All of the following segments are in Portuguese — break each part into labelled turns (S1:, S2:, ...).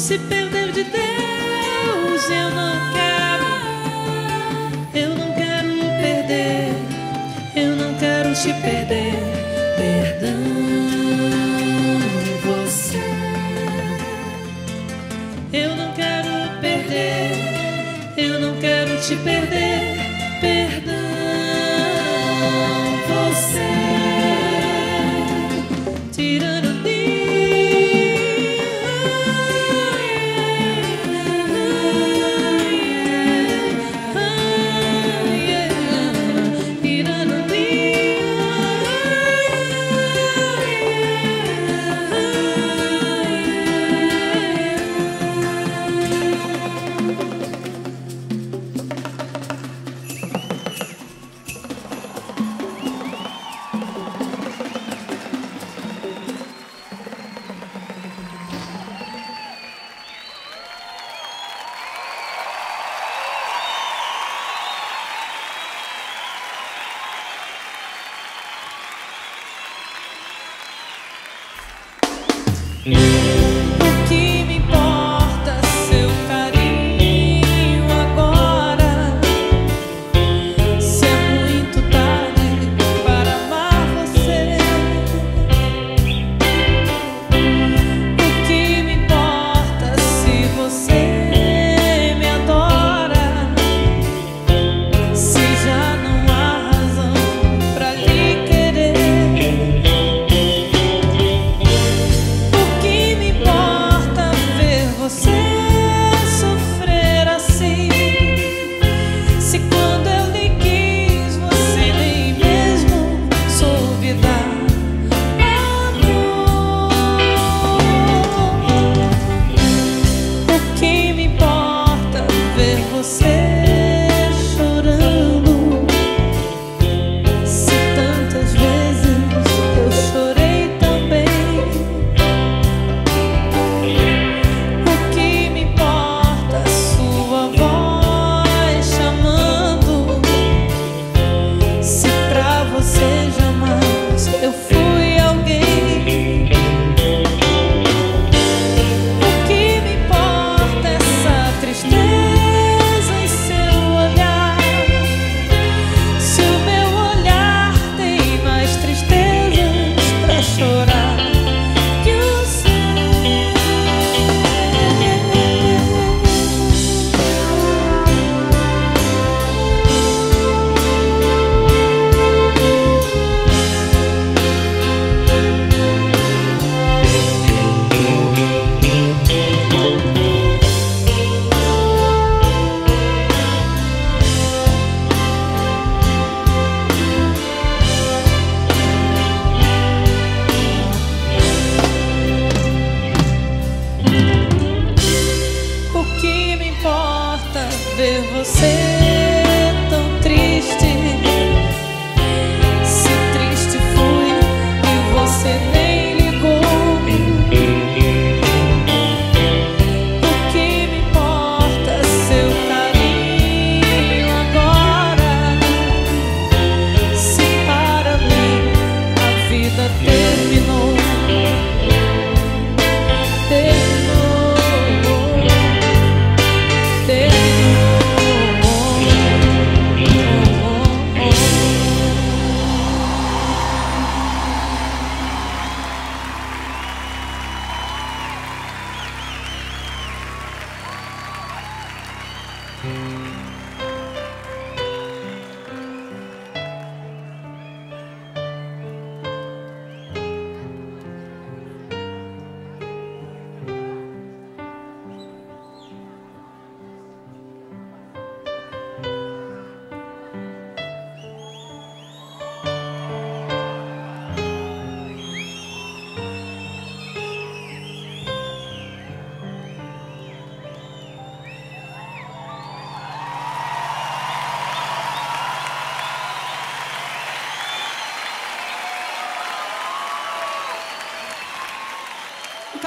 S1: O que me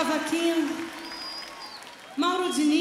S1: cavaquinho, Mauro Diniz.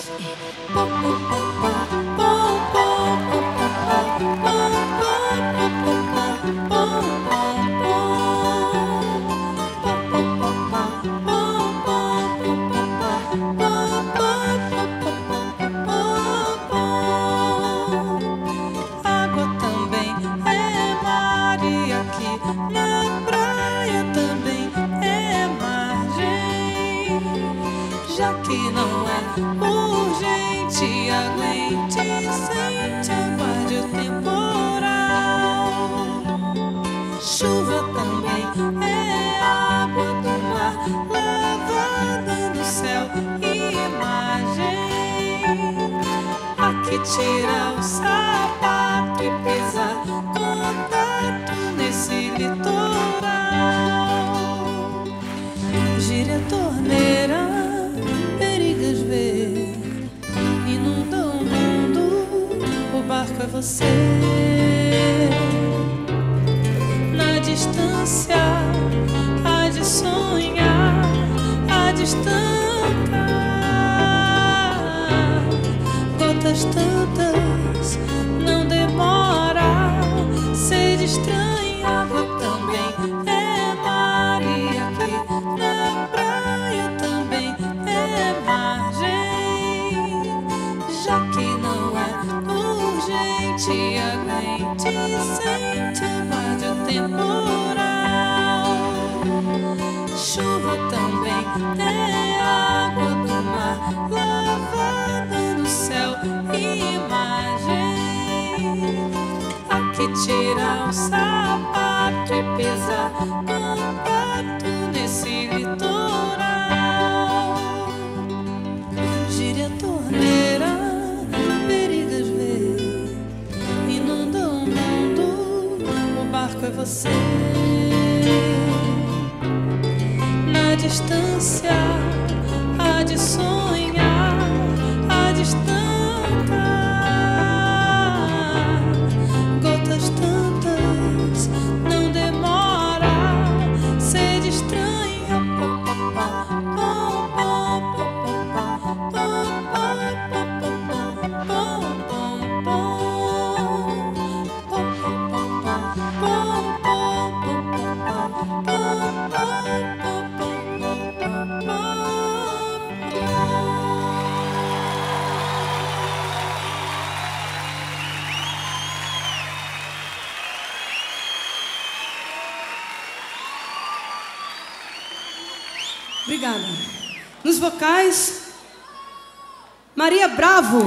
S2: Sometimes A Aqui tira o sapato e pisa contato nesse litoral. Gira a torneira, perigas ver. Inunda o mundo, o barco é você. Na distância, há de sonhar tantas, gotas tantas, não demora ser estranha. Também é Maria que na praia também é margem, já que não é urgente, aguente, sente, aguarde o tempo. tirar um sapato e pisar num nesse litoral. Gire a torneira, perigas vê, inunda o mundo, o barco é você. distância há de sonhar, a distância.
S1: Obrigada. Nos vocais, Maria Bravo.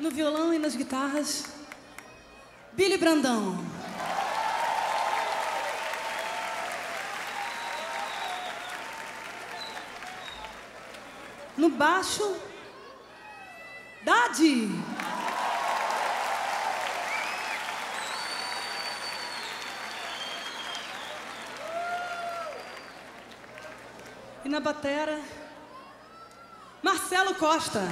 S1: no violão e nas guitarras, Billy Brandão. No baixo, Dadi. E na batera, Marcelo Costa.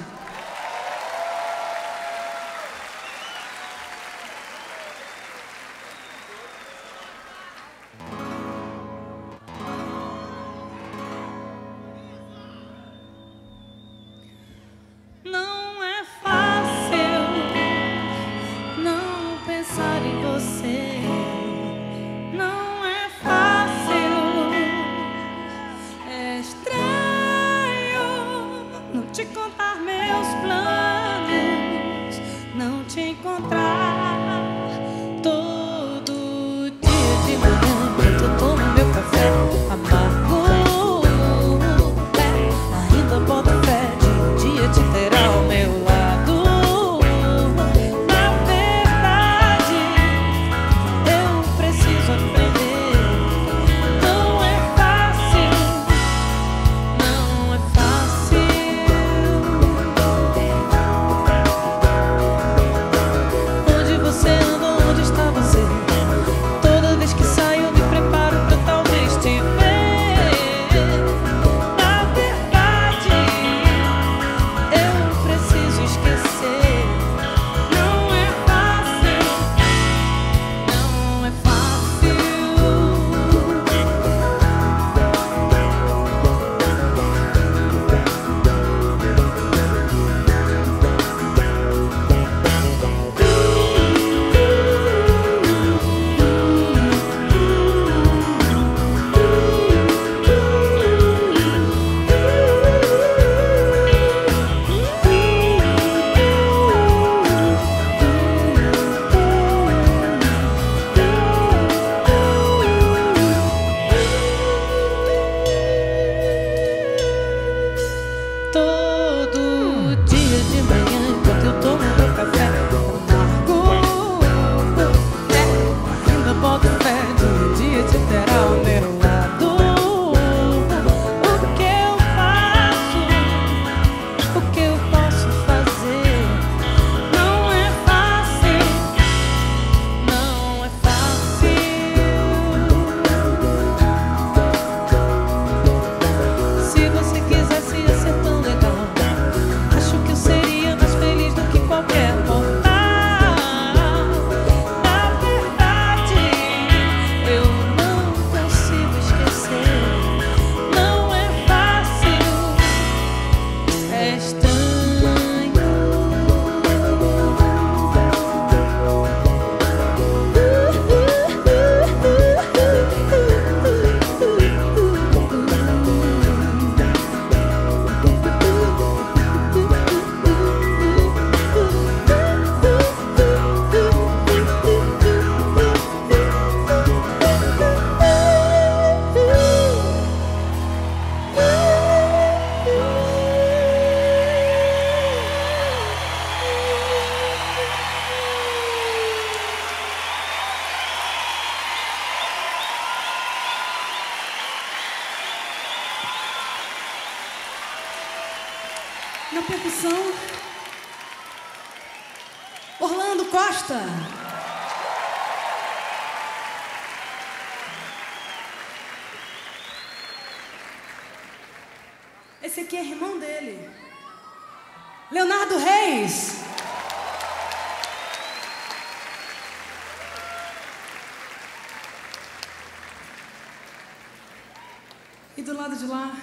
S1: E do lado de lá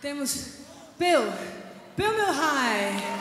S1: temos Peu, Peu meu high.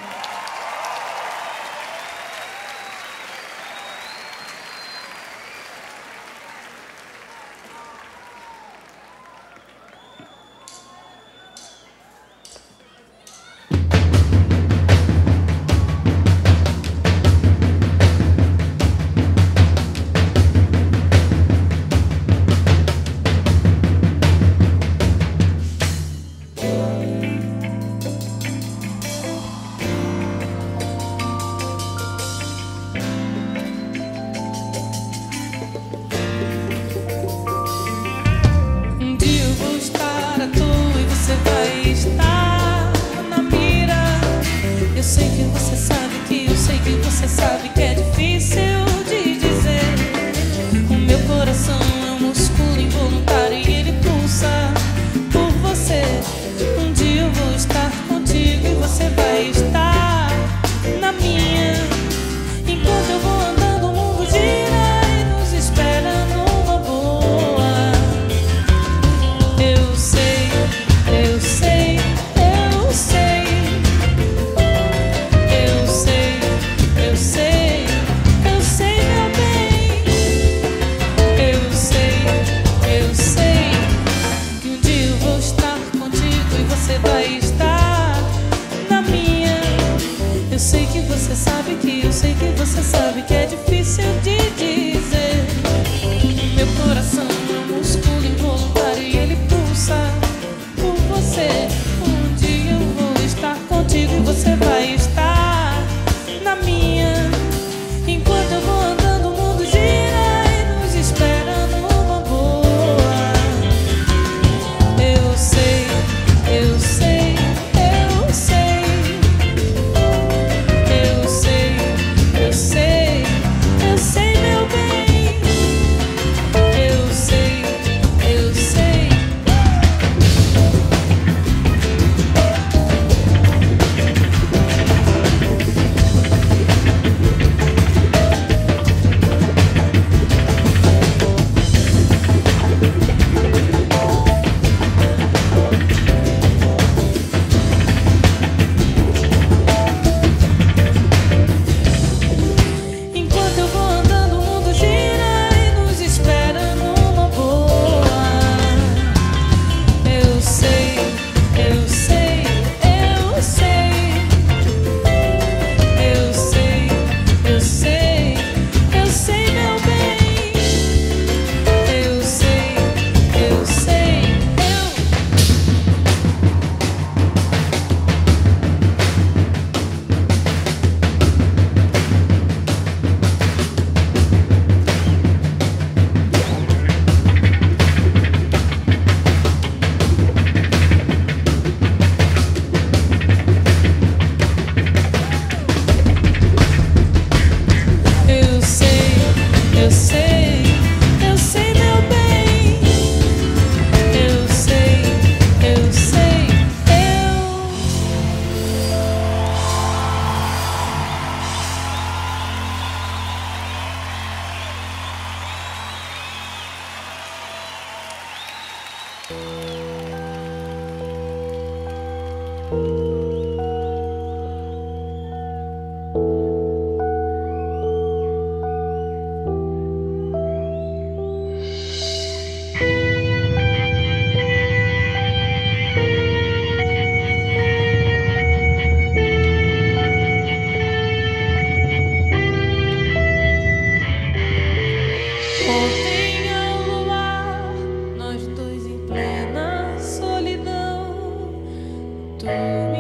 S3: do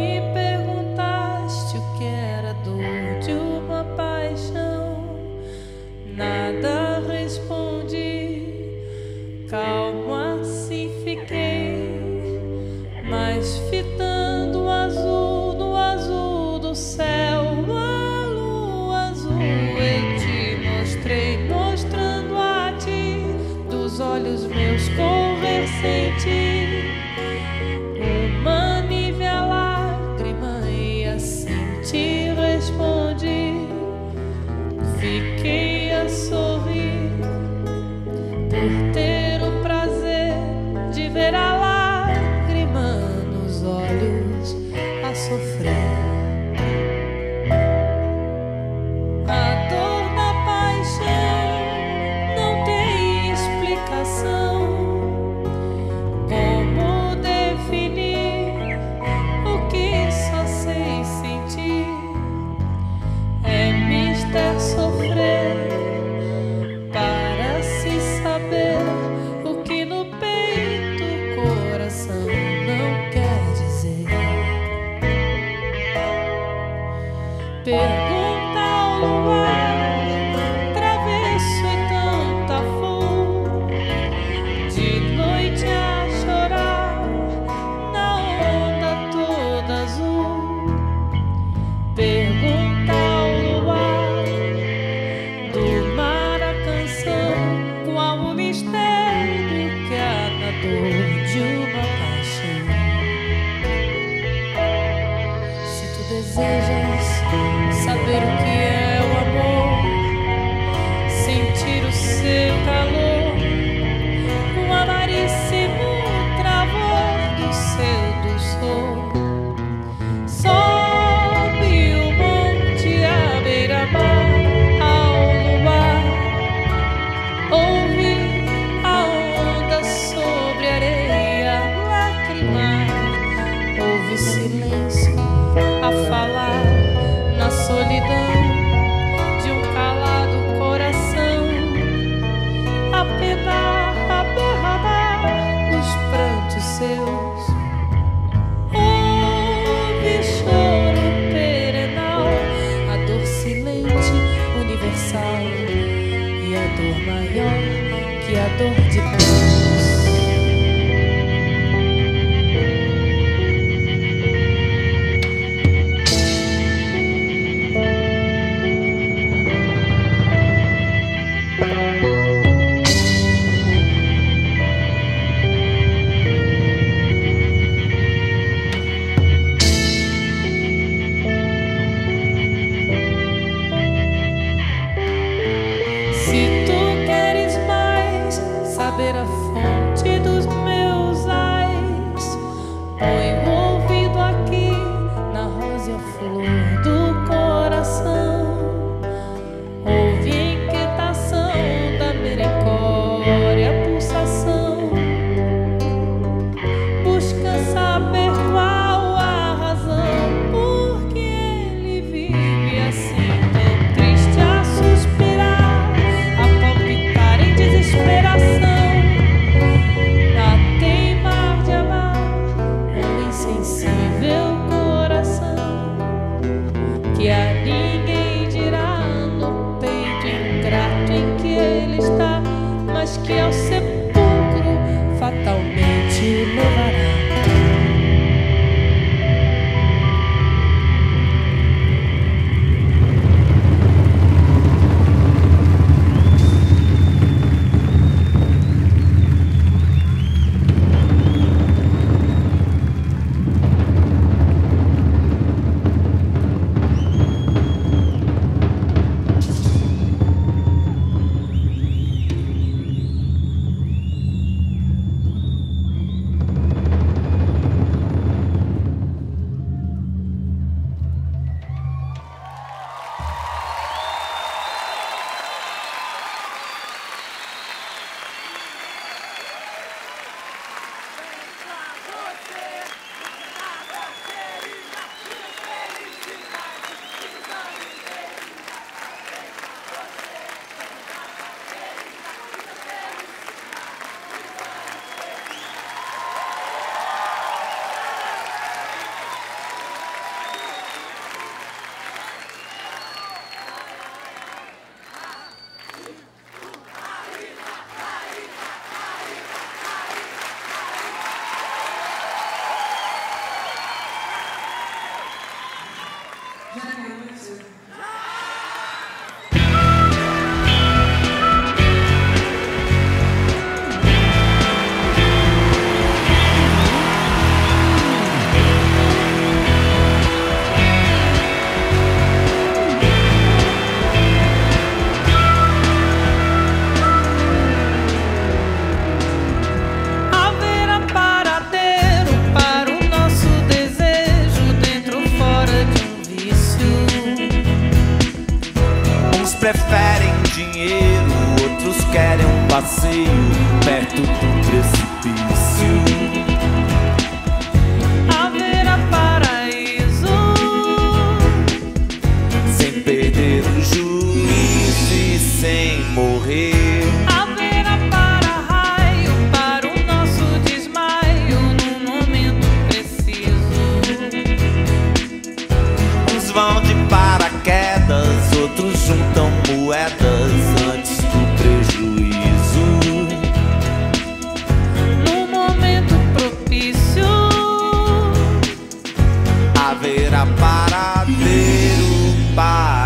S3: era paradeiro para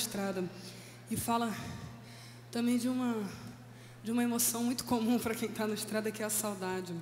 S1: estrada. E fala também de uma, de uma emoção muito comum para quem está na estrada, que é a saudade.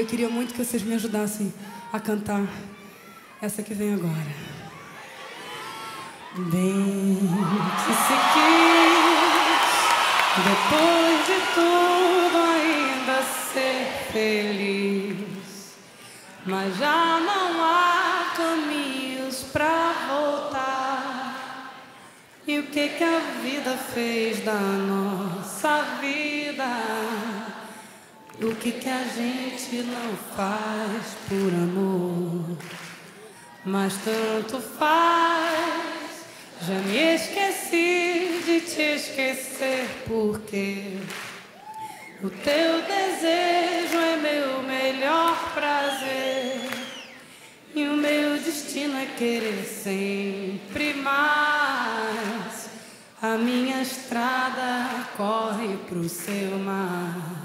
S2: Eu
S1: queria muito que vocês me ajudassem a cantar essa que vem agora. Bem que se quis, depois de tudo ainda ser feliz. Mas já não há caminhos pra voltar. E o que que a vida fez da nossa vida? O que que a gente não faz por amor? Mas tanto faz. Já me esqueci de te esquecer porque o teu desejo é meu melhor prazer. E o meu destino é querer sempre mais. A minha estrada corre pro seu mar.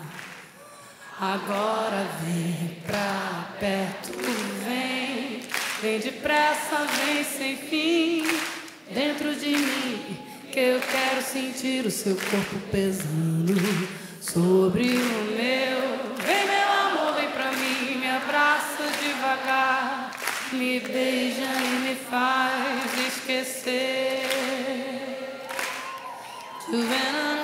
S1: Agora vem pra perto, vem, vem depressa, vem sem fim, dentro de mim, que eu quero sentir o seu corpo pesando sobre o meu. Vem, meu amor, vem pra mim, me abraça devagar, me beija e me faz esquecer. Vem.